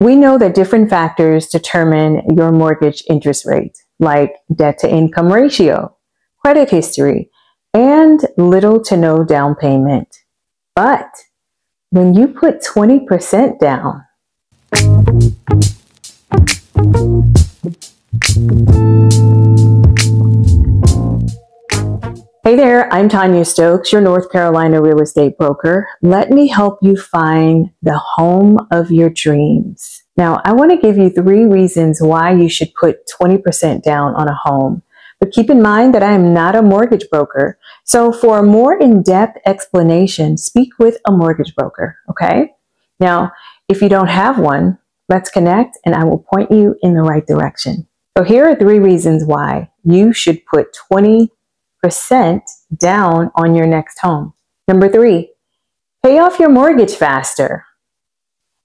We know that different factors determine your mortgage interest rate, like debt to income ratio, credit history, and little to no down payment. But when you put 20% down, I'm Tonya Stokes, your North Carolina real estate broker. Let me help you find the home of your dreams. Now, I want to give you three reasons why you should put 20% down on a home. But keep in mind that I am not a mortgage broker. So for a more in-depth explanation, speak with a mortgage broker, okay? Now, if you don't have one, let's connect and I will point you in the right direction. So here are three reasons why you should put 20 percent down on your next home. Number three, pay off your mortgage faster.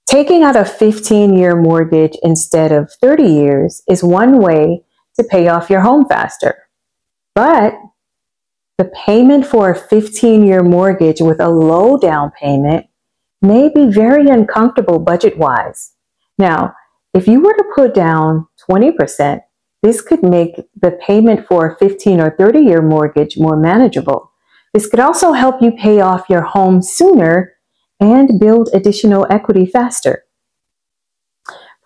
Taking out a 15 year mortgage instead of 30 years is one way to pay off your home faster. But the payment for a 15 year mortgage with a low down payment may be very uncomfortable budget wise. Now, if you were to put down 20%, this could make the payment for a 15 or 30 year mortgage more manageable. This could also help you pay off your home sooner and build additional equity faster.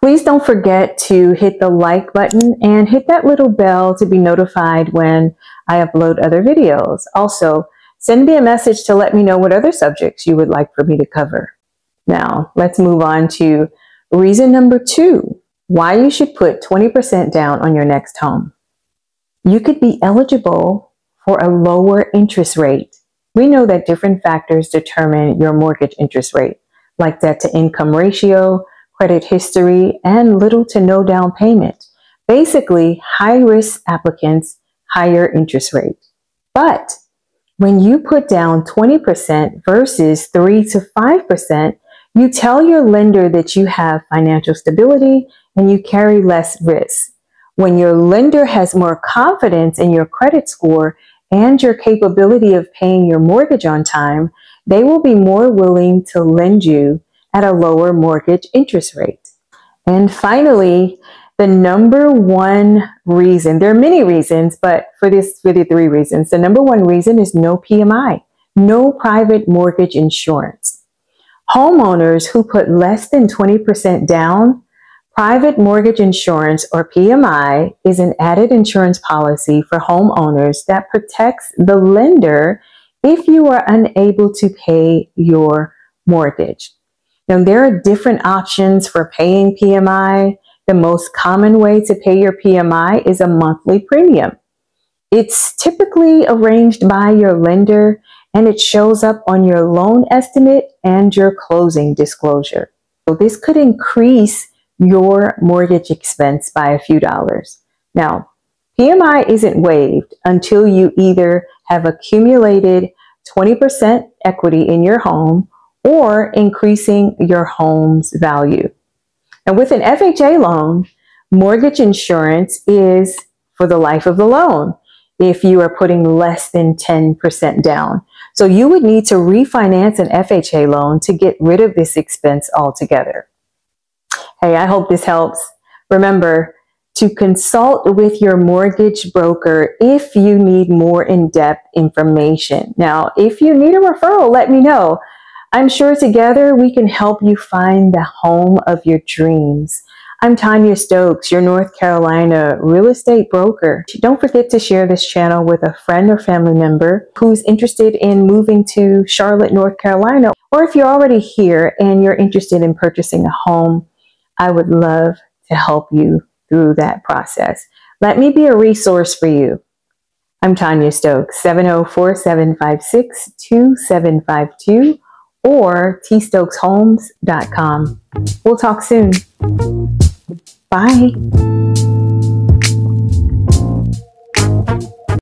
Please don't forget to hit the like button and hit that little bell to be notified when I upload other videos. Also, send me a message to let me know what other subjects you would like for me to cover. Now, let's move on to reason number two why you should put 20% down on your next home. You could be eligible for a lower interest rate. We know that different factors determine your mortgage interest rate, like debt to income ratio, credit history, and little to no down payment. Basically, high risk applicants, higher interest rate. But when you put down 20% versus 3 to 5%, you tell your lender that you have financial stability and you carry less risk. When your lender has more confidence in your credit score and your capability of paying your mortgage on time, they will be more willing to lend you at a lower mortgage interest rate. And finally, the number one reason, there are many reasons, but for this video, three reasons. The number one reason is no PMI, no private mortgage insurance. Homeowners who put less than 20% down Private mortgage insurance or PMI is an added insurance policy for homeowners that protects the lender if you are unable to pay your mortgage. Now, there are different options for paying PMI. The most common way to pay your PMI is a monthly premium. It's typically arranged by your lender and it shows up on your loan estimate and your closing disclosure. So this could increase your mortgage expense by a few dollars. Now, PMI isn't waived until you either have accumulated 20% equity in your home or increasing your home's value. And with an FHA loan, mortgage insurance is for the life of the loan if you are putting less than 10% down. So you would need to refinance an FHA loan to get rid of this expense altogether. Hey, I hope this helps. Remember to consult with your mortgage broker if you need more in-depth information. Now, if you need a referral, let me know. I'm sure together we can help you find the home of your dreams. I'm Tonya Stokes, your North Carolina real estate broker. Don't forget to share this channel with a friend or family member who's interested in moving to Charlotte, North Carolina. Or if you're already here and you're interested in purchasing a home, I would love to help you through that process. Let me be a resource for you. I'm Tonya Stokes, 704-756-2752 or tstokeshomes.com. We'll talk soon. Bye.